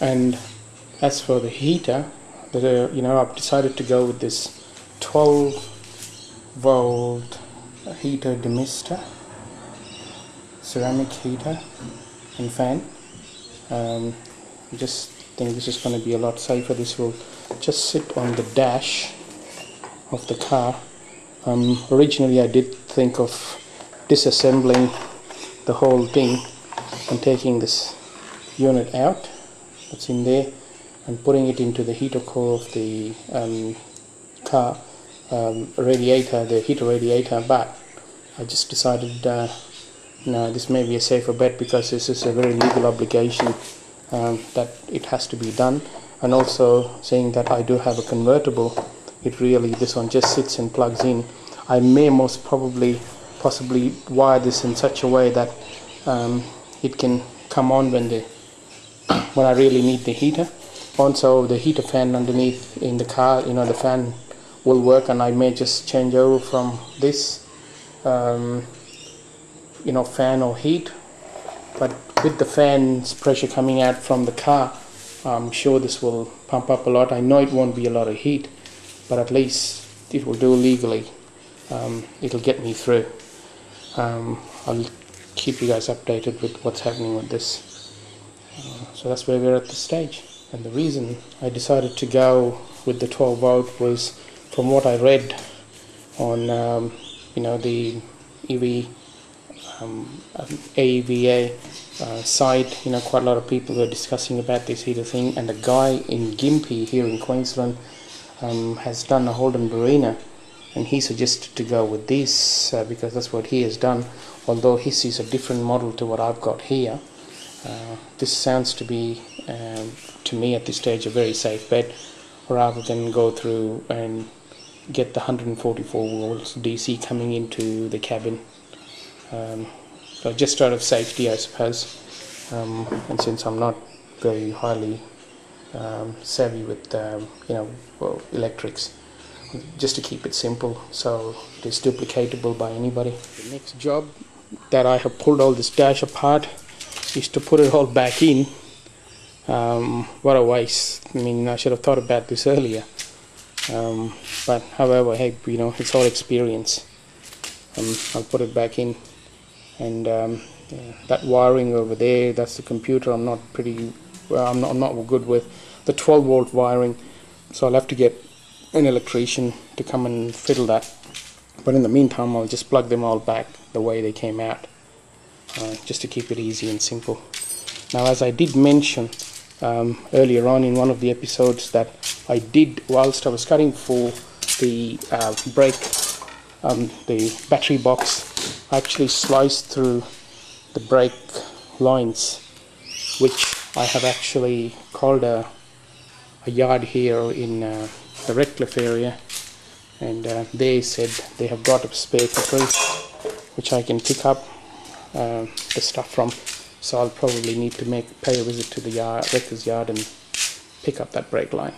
and as for the heater the, you know I've decided to go with this 12 volt heater demister ceramic heater and fan. Um, I just think this is going to be a lot safer. This will just sit on the dash of the car. Um, originally I did think of disassembling the whole thing and taking this unit out that's in there and putting it into the heater core of the um, car um, radiator, the heater radiator but I just decided uh, no, this may be a safer bet because this is a very legal obligation um, that it has to be done. And also saying that I do have a convertible it really this one just sits and plugs in. I may most probably possibly wire this in such a way that um, it can come on when the when I really need the heater. Also the heater fan underneath in the car you know the fan will work and I may just change over from this um, you know fan or heat. But with the fans pressure coming out from the car I'm sure this will pump up a lot. I know it won't be a lot of heat but at least it will do legally. Um, it'll get me through. Um, I'll keep you guys updated with what's happening with this so that's where we're at this stage. And the reason I decided to go with the 12 volt was from what I read on um, you know the EV um, AEVA uh, site you know quite a lot of people were discussing about this heater thing. And a guy in Gympie here in Queensland um, has done a Holden Barina and he suggested to go with this uh, because that's what he has done. Although his is a different model to what I've got here uh, this sounds to be um, to me at this stage a very safe bet rather than go through and get the 144 volts DC coming into the cabin. Um, just out of safety I suppose. Um, and since I'm not very highly um, savvy with um, you know well, electrics just to keep it simple so it is duplicatable by anybody. The next job that I have pulled all this dash apart is to put it all back in. Um, what a waste. I mean I should have thought about this earlier. Um, but however hey you know it's all experience. Um, I'll put it back in. And um, yeah, that wiring over there that's the computer I'm not pretty well, I'm, not, I'm not good with. The 12 volt wiring so I'll have to get an electrician to come and fiddle that. But in the meantime I'll just plug them all back the way they came out uh, just to keep it easy and simple. Now as I did mention um, earlier on in one of the episodes that I did whilst I was cutting for the uh, brake um, the battery box I actually sliced through the brake lines which I have actually called a, a yard here in uh, the Redcliffe area. And uh, they said they have got a spare Caprice which I can pick up uh, the stuff from so I'll probably need to make pay a visit to the yard, Wrecker's yard and pick up that brake line.